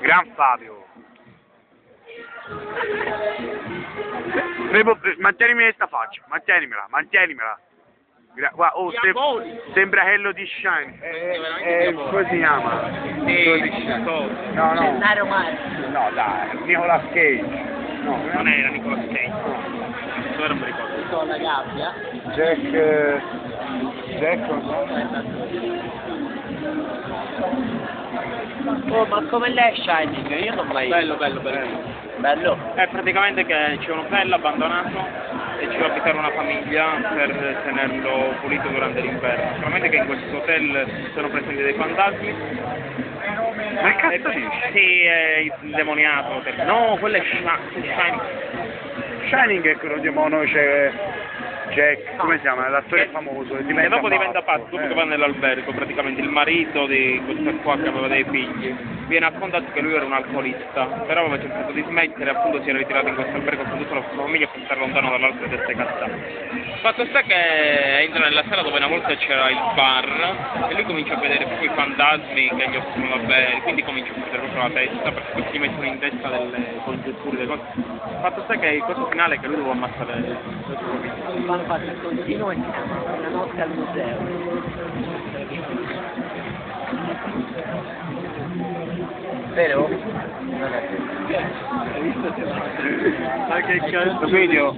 Gran Fabio. Prego, eh, mantienimi questa faccia, mantienimela, mantienimela. Gra- guarda, oh, sem- sembra quello di Shine. Eh, eh, come si chiama? Shine. No, no, Gennaro no, dai, Nicolas Cage. No, Non era Nicolas Cage. Dove non mi ricordo. Con la gabbia. Jack... eh, Jack... Oh, ma come lei Shining? Io non mai... Bello, bello, bello. Bello. È praticamente che c'è un hotel abbandonato e ci va a abitare una famiglia per tenerlo pulito durante l'inverno. Solamente che in questo hotel sono presenti dei fantasmi. Ma cazzo dici? Sì, è il demoniato. per- No, quello è Shining. Shining è quello di Mono, c'è Jack, come si chiama? L'attore famoso. E diventa dopo diventa pazzo, pazzo, dopo eh. che va nell'albergo, praticamente il marito di questa qua che aveva dei figli, viene a contatto che lui era un alcolista, però aveva cercato di smettere, appunto si era ritirato in questo albergo con tutta la sua famiglia per stare lontano dalle altre teste cazzate. Fatto sta che entra nella sala dove una volta c'era il bar e lui comincia a vedere proprio i fantasmi che gli offrono da bere, quindi comincia a perdere proprio la testa perché questi gli mettono in testa delle congetture, delle cose. Fatto sta che il cosa finale è che lui deve ammazzare le sue vittime. Ma fatto il continuo e una notte al museo. Vero? Non è vero. Hai visto se Ma che cazzo? Video.